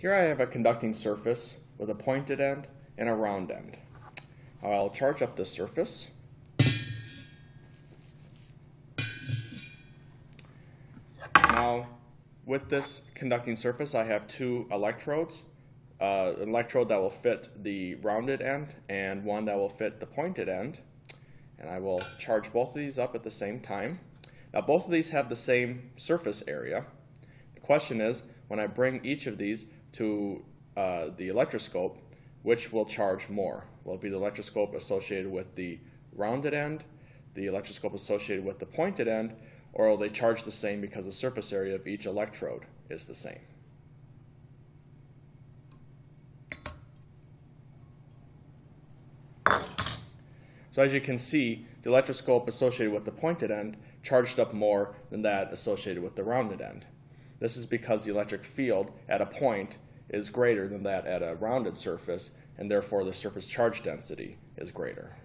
Here I have a conducting surface with a pointed end and a round end. I'll charge up this surface. Now, with this conducting surface, I have two electrodes. Uh, an electrode that will fit the rounded end and one that will fit the pointed end. And I will charge both of these up at the same time. Now both of these have the same surface area. Question is, when I bring each of these to uh, the electroscope, which will charge more? Will it be the electroscope associated with the rounded end, the electroscope associated with the pointed end, or will they charge the same because the surface area of each electrode is the same? So as you can see, the electroscope associated with the pointed end charged up more than that associated with the rounded end. This is because the electric field at a point is greater than that at a rounded surface, and therefore the surface charge density is greater.